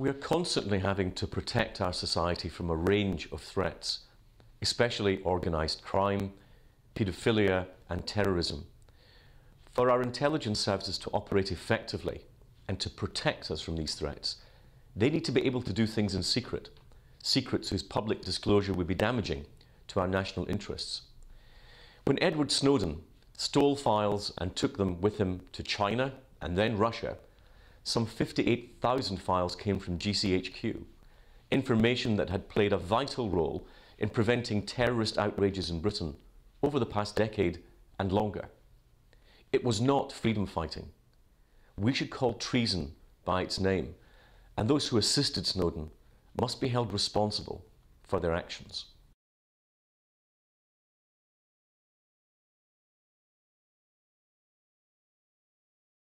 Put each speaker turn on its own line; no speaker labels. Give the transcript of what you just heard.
We're constantly having to protect our society from a range of threats, especially organised crime, paedophilia and terrorism. For our intelligence services to operate effectively and to protect us from these threats, they need to be able to do things in secret, secrets whose public disclosure would be damaging to our national interests. When Edward Snowden stole files and took them with him to China and then Russia, some 58,000 files came from GCHQ, information that had played a vital role in preventing terrorist outrages in Britain over the past decade and longer. It was not freedom fighting. We should call treason by its name, and those who assisted Snowden must be held responsible for their actions.